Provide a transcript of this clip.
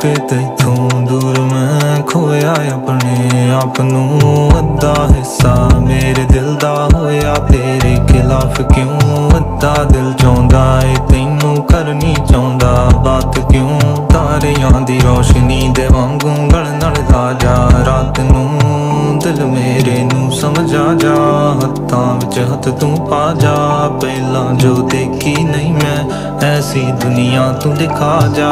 ਕੇ ਤੈਥੋਂ ਦੂਰ ਮੈਂ ਖੋਇਆ ਆਪਣੇ ਆਪ ਨੂੰ ਅੱਧਾ ਹਿੱਸਾ ਮੇਰੇ ਦਿਲ ਦਾ ਹੋਇਆ, ਤੇਰੇ ਖਿਲਾਫ ਕਿਉਂ ਅੱਧਾ ਦਿਲ ਚਾਹੁੰਦਾ ਏ? ਤੈਨੂੰ ਕਰਨੀ ਚਾਹੁੰਦਾ ਬਾਤ ਕਿਉਂ? ਤਾਰਿਆਂ ਦੀ ਰੋਸ਼ਨੀ ਦੇ ਵਾਂਗੂ ਗਲ ਨਾਲ ਜਾ, ਰਾਤ ਨੂੰ ਦਿਲ ਮੇਰੇ ਨੂੰ ਸਮਝਾ ਜਾ, ਹੱਥਾਂ ਵਿੱਚ ਹੱਥ ਤੂੰ ਪਾ ਜਾ, ਪਹਿਲਾਂ ਜੋ ਦੇਖੀ ਨਹੀਂ ਮੈਂ, ਐਸੀ ਦੁਨੀਆ ਤੂੰ ਦਿਖਾ ਜਾ।